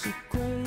so crazy.